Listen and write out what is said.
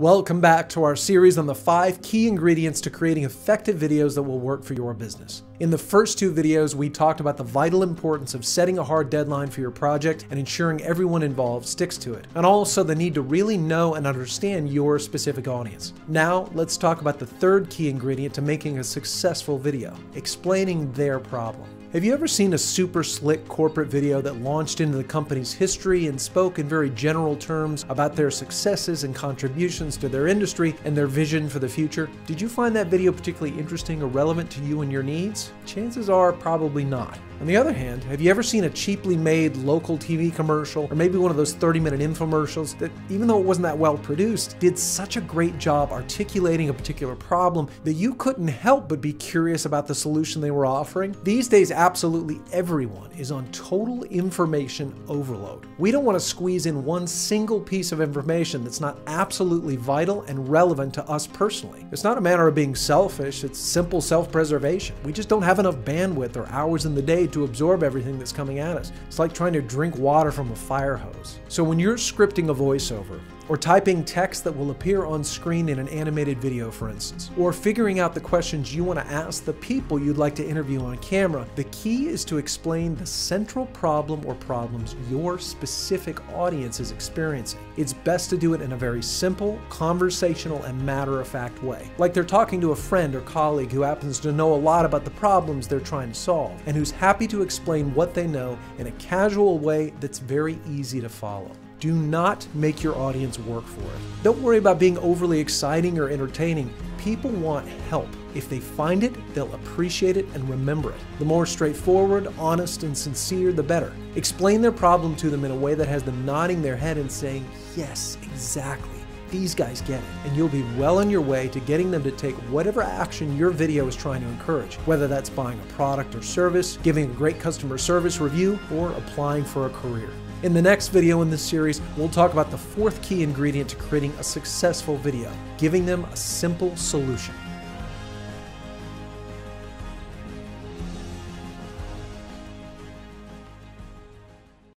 Welcome back to our series on the five key ingredients to creating effective videos that will work for your business. In the first two videos, we talked about the vital importance of setting a hard deadline for your project and ensuring everyone involved sticks to it, and also the need to really know and understand your specific audience. Now, let's talk about the third key ingredient to making a successful video, explaining their problem. Have you ever seen a super slick corporate video that launched into the company's history and spoke in very general terms about their successes and contributions to their industry and their vision for the future? Did you find that video particularly interesting or relevant to you and your needs? Chances are probably not. On the other hand, have you ever seen a cheaply made local TV commercial or maybe one of those 30 minute infomercials that, even though it wasn't that well produced, did such a great job articulating a particular problem that you couldn't help but be curious about the solution they were offering? These days, absolutely everyone is on total information overload. We don't want to squeeze in one single piece of information that's not absolutely vital and relevant to us personally. It's not a matter of being selfish, it's simple self preservation. We just don't have enough bandwidth or hours in the day to absorb everything that's coming at us. It's like trying to drink water from a fire hose. So when you're scripting a voiceover, or typing text that will appear on screen in an animated video, for instance, or figuring out the questions you want to ask the people you'd like to interview on camera, the key is to explain the central problem or problems your specific audience is experiencing. It's best to do it in a very simple, conversational, and matter of fact way, like they're talking to a friend or colleague who happens to know a lot about the problems they're trying to solve, and who's happy to explain what they know in a casual way that's very easy to follow. Do not make your audience work for it. Don't worry about being overly exciting or entertaining. People want help. If they find it, they'll appreciate it and remember it. The more straightforward, honest, and sincere, the better. Explain their problem to them in a way that has them nodding their head and saying, Yes, exactly. These guys get it, and you'll be well on your way to getting them to take whatever action your video is trying to encourage, whether that's buying a product or service, giving a great customer service review, or applying for a career. In the next video in this series, we'll talk about the fourth key ingredient to creating a successful video, giving them a simple solution.